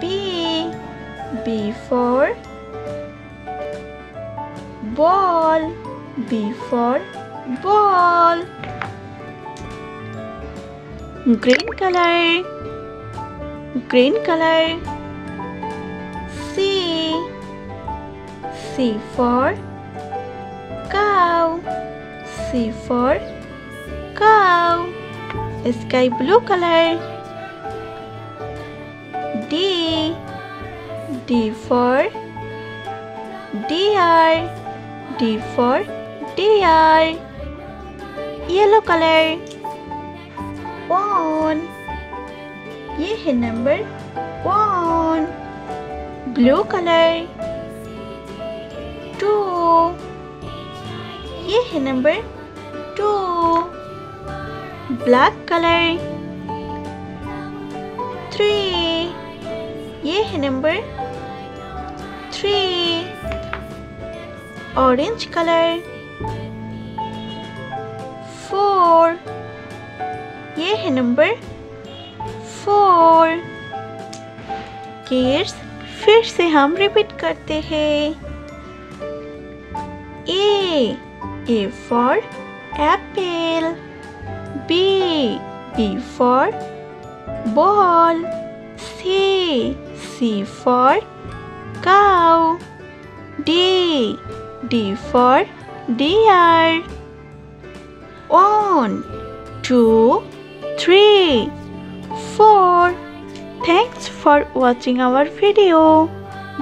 B. B for ball. B for ball. Green color. Green color. C. C for cow. C for cow. Sky blue color. D. D for deer. D for deer. Yellow color. One. ये है number one blue colour two ये है number two black colour three ये है number three orange colour four ये है number four kids फिर से हम रिपीट करते हैं. A A for apple B B for ball C C for cow. D. D for deer. One, two, three, four. Thanks for watching our video.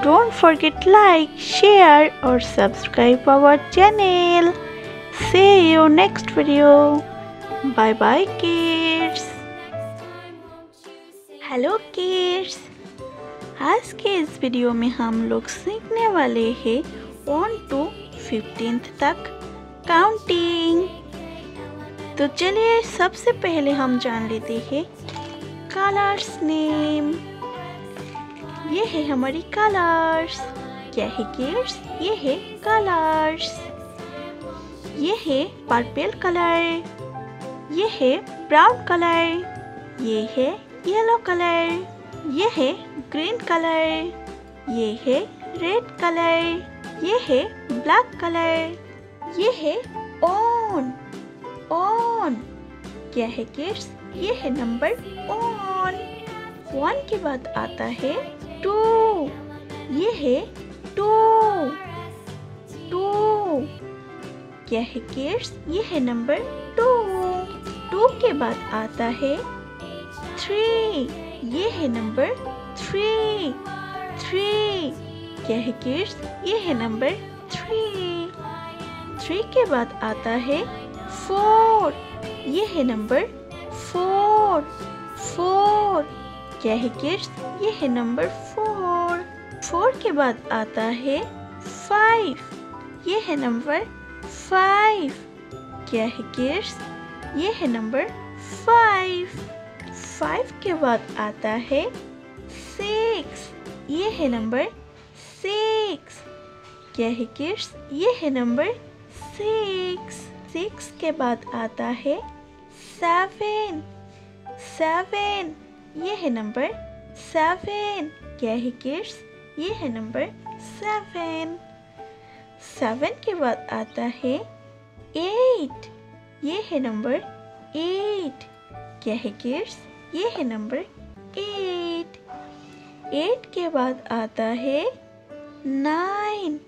Don't forget like, share or subscribe our channel. See you next video. Bye bye kids. Hello kids. आज के इस video में हम लोग सीखने वाले हैं one to fifteenth तक काउंटिंग तो चलिए सबसे पहले हम जान लेते हैं कलर्स नेम ये है हमारी कलर्स क्या है किड्स ये है कलर्स ये है पर्पल कलर ये है ब्राउन कलर ये है येलो कलर ये है ग्रीन कलर, ये है रेड कलर, ये है ब्लैक कलर, ये है ऑन ऑन। क्या है किड्स? ये है नंबर ऑन। वन के बाद आता है टू। ये है टू। टू। क्या है किड्स? ये है नंबर टू। टू के बाद आता है थ्री। ये है नंबर थ्री थ्री क्या है किड्स ये है नंबर थ्री थ्री के बाद आता है फोर ये है नंबर फोर फोर क्या है किड्स ये है नंबर फोर फोर के बाद आता है फाइव ये है नंबर फाइव क्या है किड्स ये है नंबर फाइव फाइव के बाद आता है सिक्स ये है नंबर सिक्स क्या है किड्स ये है नंबर सिक्स सिक्स के बाद आता है सेवन सेवन ये है नंबर सेवन क्या है किड्स ये है नंबर सेवन सेवन के बाद आता है एट ये है नंबर एट क्या है किड्स ये है नंबर एट। एट के बाद आता है नाइन।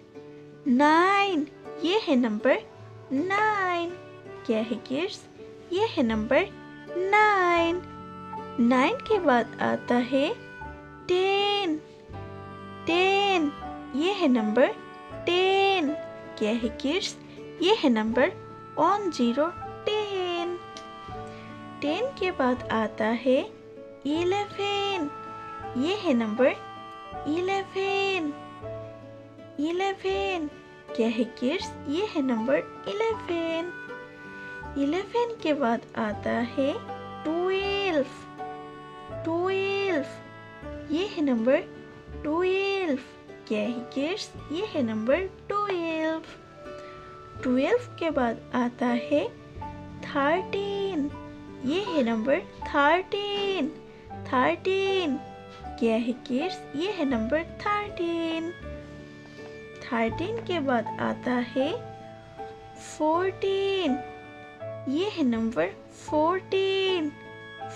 नाइन, ये है नंबर नाइन। क्या है किड्स? ये है नंबर नाइन। नाइन के बाद आता है टेन। टेन, ये है नंबर टेन। क्या है किड्स? ये है नंबर वन ज़ीरो टेन के बाद आता है इलेवन। ये है नंबर इलेवन। इलेवन। क्या है किड्स? ये है नंबर इलेवन। इलेवन के बाद आता है ट्वेल्व। ट्वेल्व। ये है नंबर ट्वेल्व। क्या है किड्स? ये है नंबर ट्वेल्व। ट्वेल्व के बाद आता है थर्टीन। ये है नंबर थर्टीन। थर्टीन। क्या है किड्स? ये है नंबर थर्टीन। थर्टीन के बाद आता है फोर्टीन। ये है नंबर फोर्टीन।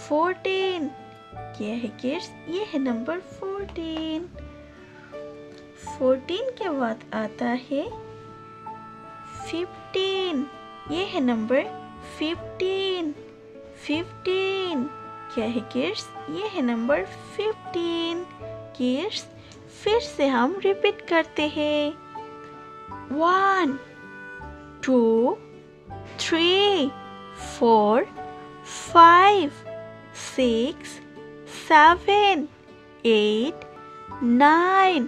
फोर्टीन। क्या है किड्स? ये है नंबर फोर्टीन। फोर्टीन के बाद आता है फिफ्टीन। ये है नंबर फिफ्टीन। फिफ्टीन क्या है किड्स ये है नंबर फिफ्टीन किड्स फिर से हम रिपीट करते हैं. One two three four five six seven eight nine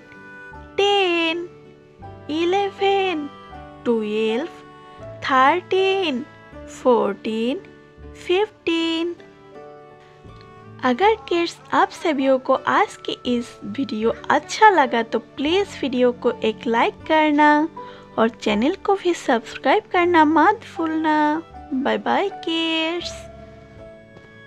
ten eleven twelve thirteen fourteen fifteen अगर किड्स आप सभी को आज की इस वीडियो अच्छा लगा तो प्लीज़ वीडियो को एक लाइक करना और चैनल को भी सब्सक्राइब करना मत भूलना। Bye by Keats